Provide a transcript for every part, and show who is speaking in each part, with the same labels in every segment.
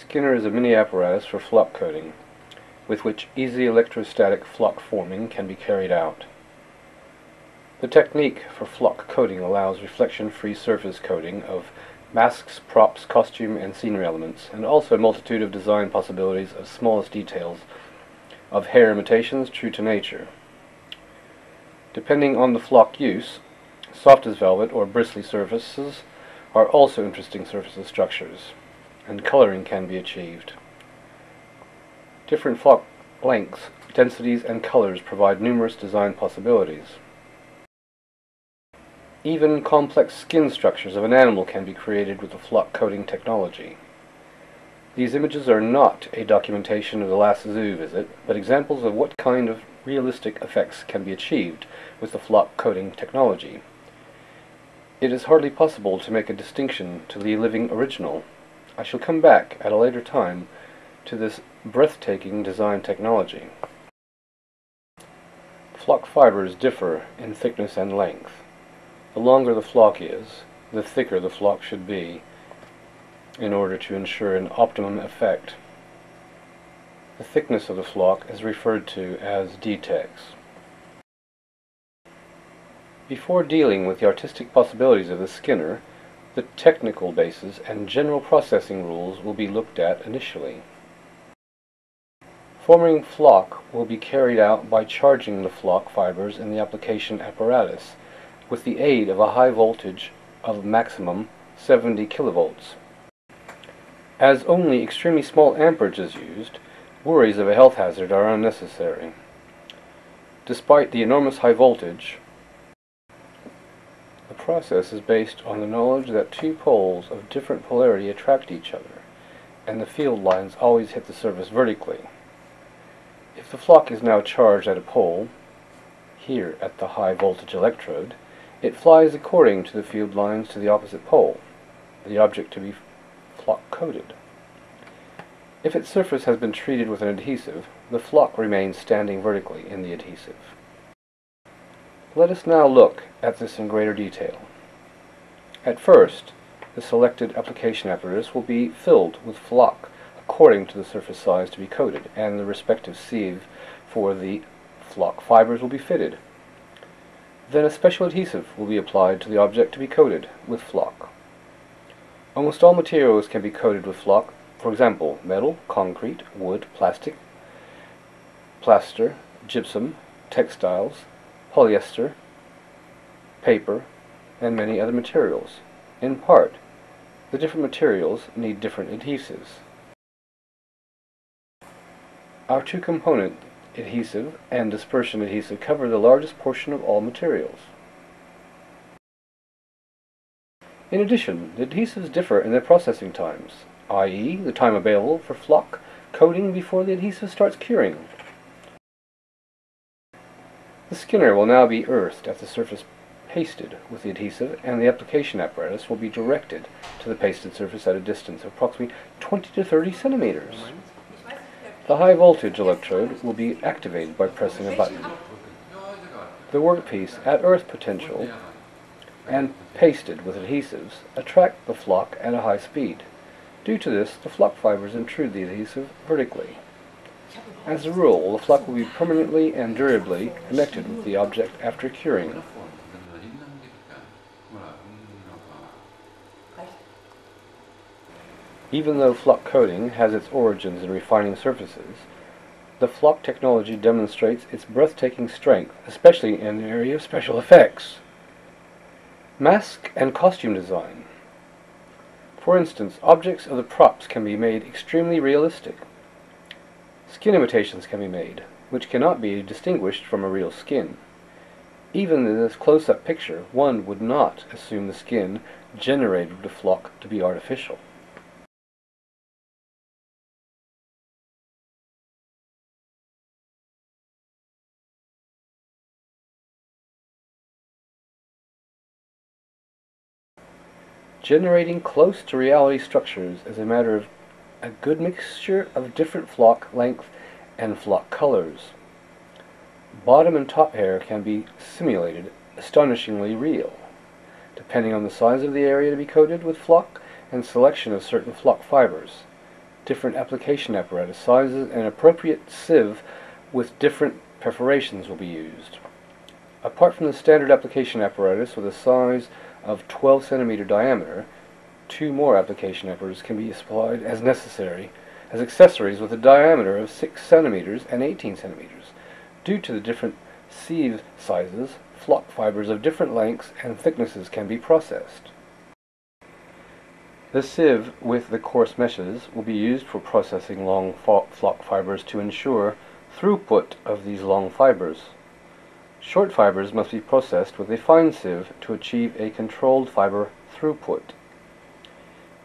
Speaker 1: Skinner is a mini apparatus for flock coating, with which easy electrostatic flock forming can be carried out. The technique for flock coating allows reflection-free surface coating of masks, props, costume, and scenery elements, and also a multitude of design possibilities of smallest details of hair imitations true to nature. Depending on the flock use, soft as velvet or bristly surfaces are also interesting surface structures and coloring can be achieved. Different flock lengths, densities, and colors provide numerous design possibilities. Even complex skin structures of an animal can be created with the flock coating technology. These images are not a documentation of the last zoo visit, but examples of what kind of realistic effects can be achieved with the flock coating technology. It is hardly possible to make a distinction to the living original I shall come back at a later time to this breathtaking design technology. Flock fibers differ in thickness and length. The longer the flock is, the thicker the flock should be in order to ensure an optimum effect. The thickness of the flock is referred to as dtex. Before dealing with the artistic possibilities of the Skinner, the technical basis and general processing rules will be looked at initially. Forming flock will be carried out by charging the flock fibers in the application apparatus with the aid of a high voltage of maximum 70 kilovolts. As only extremely small amperage is used, worries of a health hazard are unnecessary. Despite the enormous high voltage, process is based on the knowledge that two poles of different polarity attract each other, and the field lines always hit the surface vertically. If the flock is now charged at a pole, here at the high voltage electrode, it flies according to the field lines to the opposite pole, the object to be flock coated. If its surface has been treated with an adhesive, the flock remains standing vertically in the adhesive. Let us now look at this in greater detail. At first, the selected application apparatus will be filled with flock according to the surface size to be coated, and the respective sieve for the flock fibers will be fitted. Then a special adhesive will be applied to the object to be coated with flock. Almost all materials can be coated with flock, for example, metal, concrete, wood, plastic, plaster, gypsum, textiles, polyester, paper, and many other materials. In part, the different materials need different adhesives. Our two-component adhesive and dispersion adhesive cover the largest portion of all materials. In addition, the adhesives differ in their processing times, i.e. the time available for flock coating before the adhesive starts curing. The skinner will now be earthed at the surface pasted with the adhesive and the application apparatus will be directed to the pasted surface at a distance of approximately 20 to 30 centimeters. The high voltage electrode will be activated by pressing a button. The workpiece at earth potential and pasted with adhesives attract the flock at a high speed. Due to this, the flock fibers intrude the adhesive vertically. As a rule, the flock will be permanently and durably connected with the object after curing. Even though flock coating has its origins in refining surfaces, the flock technology demonstrates its breathtaking strength, especially in the area of special effects. Mask and costume design. For instance, objects of the props can be made extremely realistic. Skin imitations can be made, which cannot be distinguished from a real skin. Even in this close-up picture, one would not assume the skin generated with the flock to be artificial. Generating close to reality structures is a matter of a good mixture of different flock length and flock colors. Bottom and top hair can be simulated astonishingly real, depending on the size of the area to be coated with flock and selection of certain flock fibers. different application apparatus sizes and appropriate sieve with different perforations will be used. Apart from the standard application apparatus with a size of 12 centimeter diameter, two more application apparatus can be supplied as necessary as accessories with a diameter of 6 centimeters and 18 centimeters. Due to the different sieve sizes, flock fibers of different lengths and thicknesses can be processed. The sieve with the coarse meshes will be used for processing long flock fibers to ensure throughput of these long fibers. Short fibers must be processed with a fine sieve to achieve a controlled fiber throughput.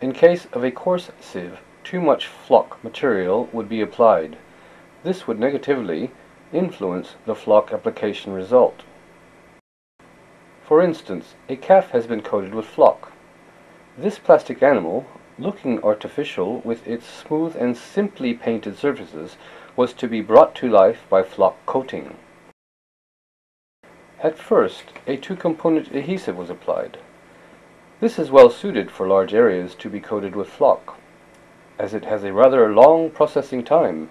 Speaker 1: In case of a coarse sieve, too much flock material would be applied. This would negatively influence the flock application result. For instance, a calf has been coated with flock. This plastic animal, looking artificial with its smooth and simply painted surfaces, was to be brought to life by flock coating. At first, a two-component adhesive was applied. This is well suited for large areas to be coated with flock, as it has a rather long processing time,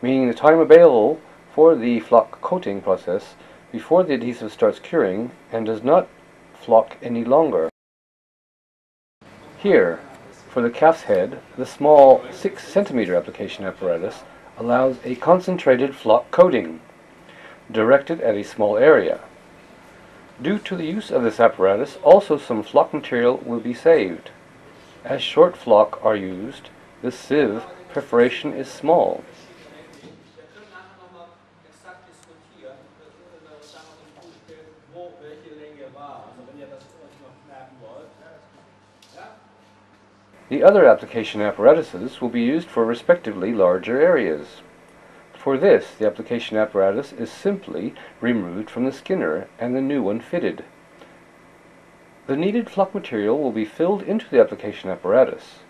Speaker 1: meaning the time available for the flock coating process before the adhesive starts curing and does not flock any longer. Here, for the calf's head, the small 6 centimeter application apparatus allows a concentrated flock coating, directed at a small area. Due to the use of this apparatus, also some flock material will be saved. As short flock are used, the sieve perforation is small. The other application apparatuses will be used for respectively larger areas. For this, the application apparatus is simply removed from the skinner and the new one fitted. The needed flock material will be filled into the application apparatus.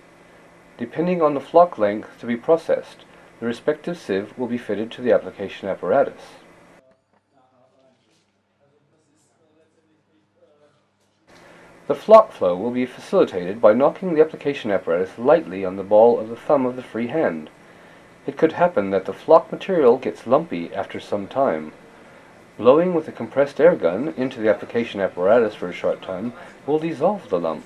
Speaker 1: Depending on the flock length to be processed, the respective sieve will be fitted to the application apparatus. The flock flow will be facilitated by knocking the application apparatus lightly on the ball of the thumb of the free hand. It could happen that the flock material gets lumpy after some time. Blowing with a compressed air gun into the application apparatus for a short time will dissolve the lump.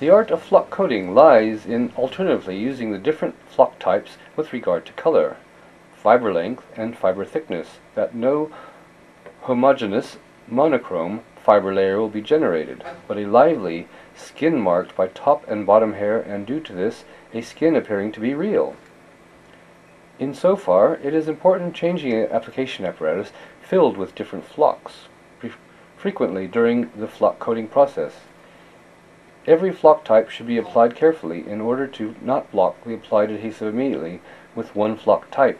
Speaker 1: The art of flock coating lies in alternatively using the different flock types with regard to color, fiber length, and fiber thickness, that no homogeneous monochrome fiber layer will be generated, but a lively skin marked by top and bottom hair and due to this a skin appearing to be real. In so far, it is important changing an application apparatus filled with different flocks, frequently during the flock coating process. Every flock type should be applied carefully in order to not block the applied adhesive immediately with one flock type.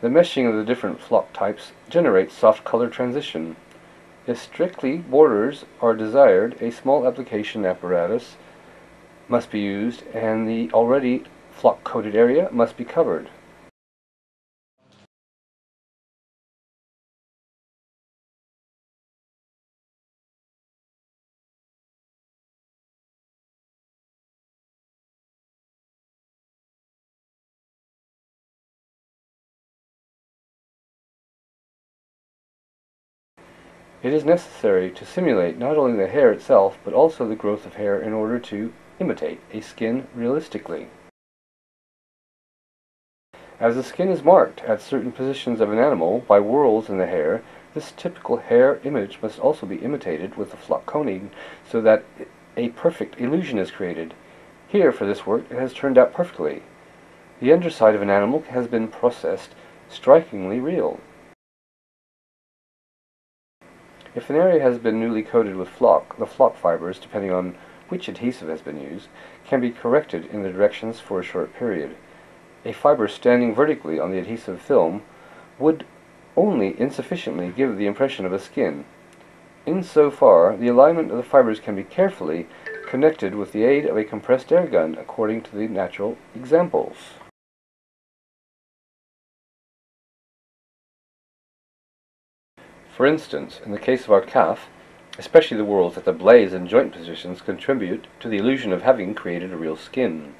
Speaker 1: The meshing of the different flock types generates soft color transition. If strictly borders are desired, a small application apparatus must be used and the already flock coated area must be covered. It is necessary to simulate not only the hair itself, but also the growth of hair in order to imitate a skin realistically. As the skin is marked at certain positions of an animal by whorls in the hair, this typical hair image must also be imitated with the flock coating so that a perfect illusion is created. Here, for this work, it has turned out perfectly. The underside of an animal has been processed strikingly real. If an area has been newly coated with flock, the flock fibers, depending on which adhesive has been used, can be corrected in the directions for a short period. A fiber standing vertically on the adhesive film would only insufficiently give the impression of a skin. In so far, the alignment of the fibers can be carefully connected with the aid of a compressed air gun according to the natural examples. For instance, in the case of our calf, especially the whorls at the blaze and joint positions contribute to the illusion of having created a real skin.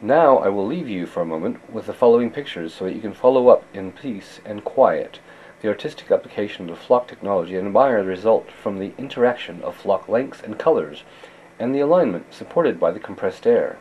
Speaker 1: Now I will leave you for a moment with the following pictures so that you can follow up in peace and quiet the artistic application of flock technology and admire the result from the interaction of flock lengths and colors and the alignment supported by the compressed air.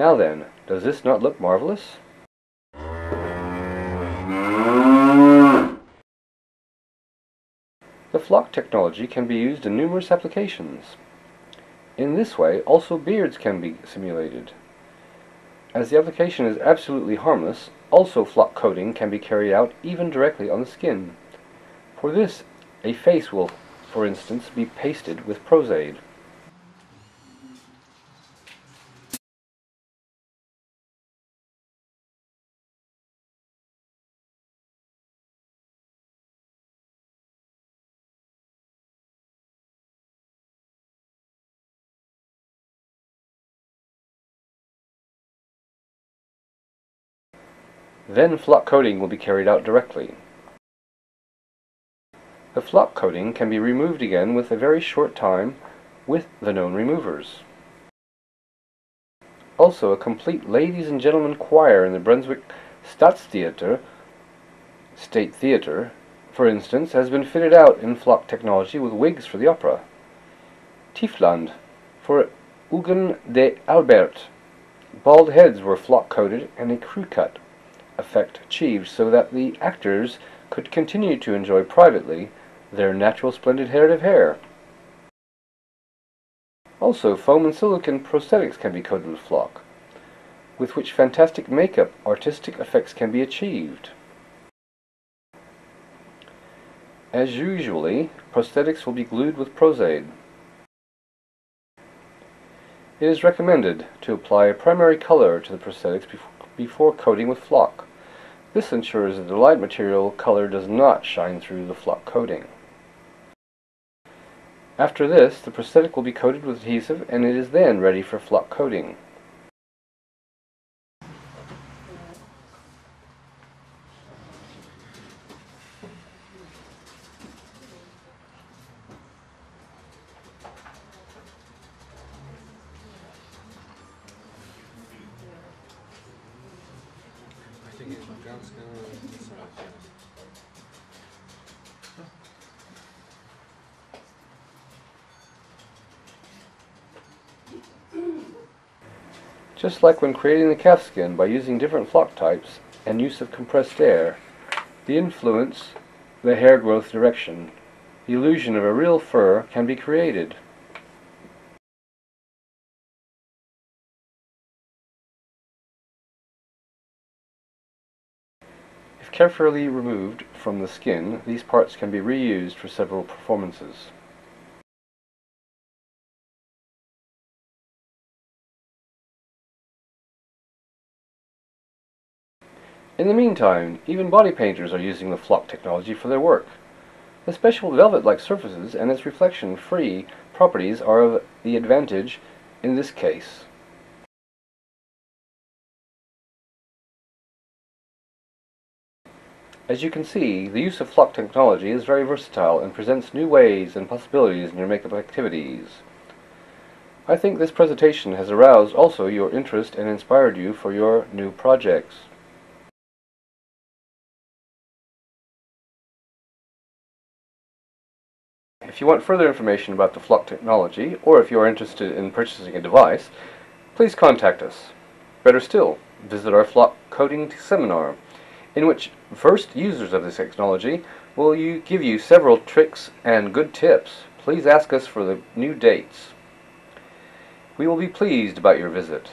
Speaker 1: Now then, does this not look marvelous? The flock technology can be used in numerous applications. In this way, also beards can be simulated. As the application is absolutely harmless, also flock coating can be carried out even directly on the skin. For this, a face will, for instance, be pasted with Pros-Aide. Then flock coating will be carried out directly. The flock coating can be removed again with a very short time with the known removers. Also, a complete ladies and gentlemen choir in the Brunswick Staatstheater, State Theater, for instance, has been fitted out in flock technology with wigs for the opera. Tiefland, for Eugen d'Albert, bald heads were flock coated and a crew cut effect achieved so that the actors could continue to enjoy privately their natural splendid head of hair. Also, foam and silicon prosthetics can be coated with flock, with which fantastic makeup artistic effects can be achieved. As usually, prosthetics will be glued with Pros-Aide. It is recommended to apply a primary color to the prosthetics before coating with flock. This ensures that the light material color does not shine through the flock coating. After this, the prosthetic will be coated with adhesive and it is then ready for flock coating. Just like when creating the calfskin by using different flock types and use of compressed air, the influence, the hair growth direction, the illusion of a real fur can be created. Carefully removed from the skin, these parts can be reused for several performances. In the meantime, even body painters are using the flock technology for their work. The special velvet-like surfaces and its reflection-free properties are of the advantage in this case. As you can see, the use of flock technology is very versatile and presents new ways and possibilities in your makeup activities. I think this presentation has aroused also your interest and inspired you for your new projects. If you want further information about the flock technology, or if you are interested in purchasing a device, please contact us. Better still, visit our flock coating seminar in which first users of this technology will you give you several tricks and good tips. Please ask us for the new dates. We will be pleased about your visit.